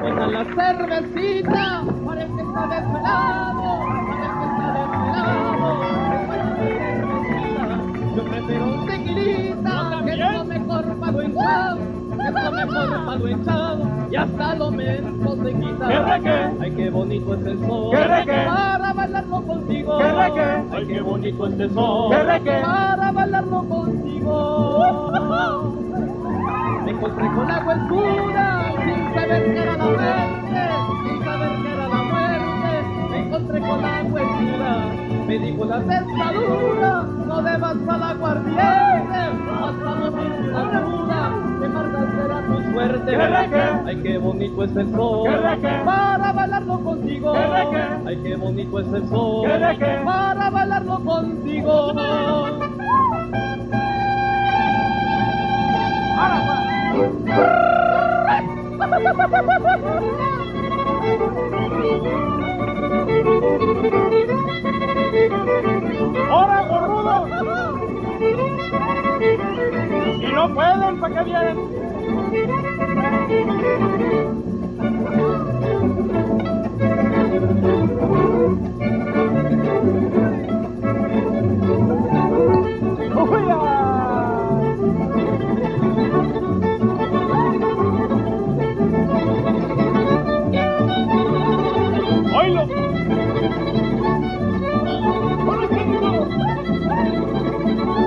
Venga la cervecita, parece que está desvelado, parece que está desvelado. Yo prefiero un tequilita, que es lo mejor para lo hinchado, que es lo mejor para lo hinchado, y hasta lo menos se quita. ¿Qué reque? Ay, qué bonito es el sol. ¿Qué? Para bailarlo contigo. ¿Qué reque? Ay, qué bonito es el sol. ¿Qué? Para bailarlo contigo. Me encontré con la hueltura, sin saber que la testadura, no debas a la guardiente, hasta la duda, que marca será tu suerte. Ay, qué bonito es el sol, para bailarlo contigo. Ay, qué bonito es el sol, para bailarlo contigo. ¡Ahora, gorrudo! Y no pueden, ¿para qué vienen?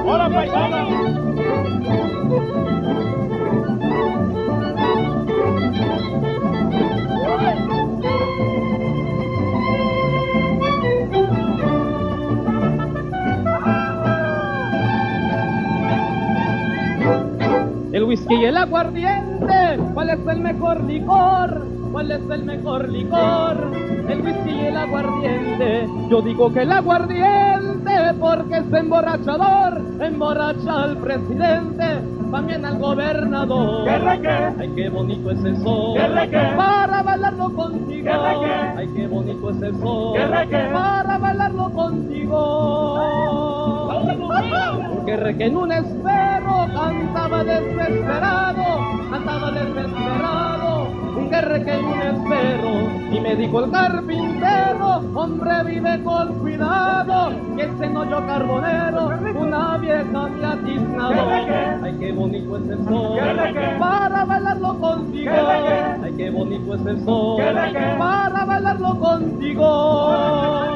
¡Hola, paisana! El whisky y el aguardiente, ¿cuál es el mejor licor? ¿Cuál es el mejor licor? El whisky y el aguardiente. Yo digo que el aguardiente porque es emborrachador, emborracha al presidente, también al gobernador. ¿Qué reque? Ay, qué bonito es el sol. ¿Qué reque? Para bailarlo contigo. ¿Qué reque? Ay, qué bonito es el sol. ¿Qué reque? Para bailarlo contigo. Que reque en un espero cantaba desesperado, cantaba desesperado. Reque en un espero. Y me dijo el carpintero, hombre vive con cuidado, que ese no yo carbonero, una vieja me ha tiznado. Ay, qué bonito es el sol, para bailarlo contigo. Ay, qué bonito es el sol, para bailarlo contigo.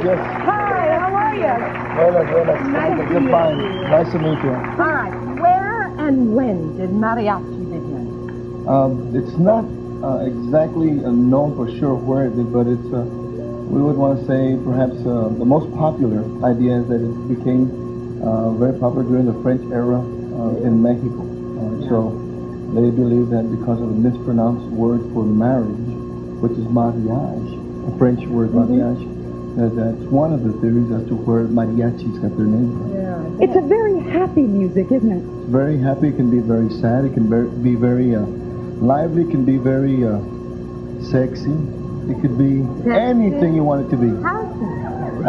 Yes. Hi, how are you? Buenas, buenas. Nice to You're meet fine. you. Nice to meet you. All right. Where and when did mariachi begin? Um, it's not uh, exactly uh, known for sure where it did, but it's, uh, we would want to say perhaps uh, the most popular idea is that it became uh, very popular during the French era uh, in Mexico. Uh, So they believe that because of the mispronounced word for marriage, which is mariage, a French word mariage, that that's one of the theories as to where mariachis got their name from. Yeah. It's a very happy music, isn't it? It's very happy, it can be very sad, it can be very uh, lively, it can be very uh, sexy. It could be Sexy. anything you want it to be. How's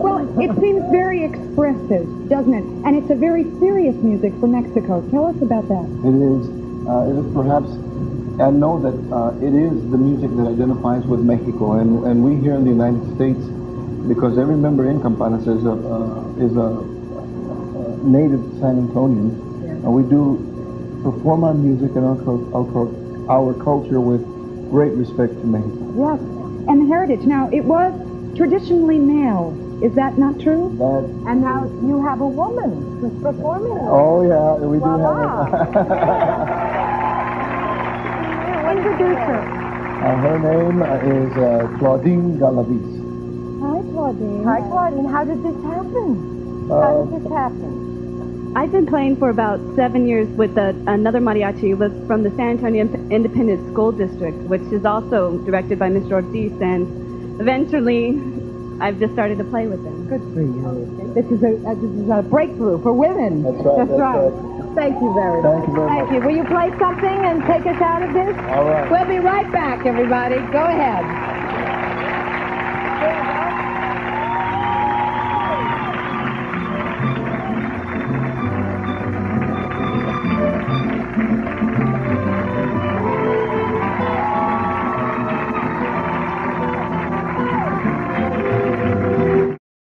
well, it seems very expressive, doesn't it? And it's a very serious music for Mexico. Tell us about that. It is, uh, it is perhaps, I know that uh, it is the music that identifies with Mexico, and, and we here in the United States, because every member in Campanas is a, uh, is a, uh native San Antonian, and we do perform our music and our, our, our culture with great respect to Mexico. Yes. And the heritage. Now, it was traditionally male. Is that not true? And now you have a woman who's performing. Oh yeah, we do Voila. have. Introduce her. uh, her name is uh, Claudine Galavis. Hi, Claudine. Hi, Claudine. How did this happen? How Uh, did this happen? I've been playing for about seven years with a, another mariachi. It was from the San Antonio Independent School District, which is also directed by Mr. Ortiz. And eventually, I've just started to play with them. Good for you. This is a uh, this is a breakthrough for women. That's right. That's, That's right. Thank you very much. Thank you very Thank much. you. Will you play something and take us out of this? All right. We'll be right back, everybody. Go ahead.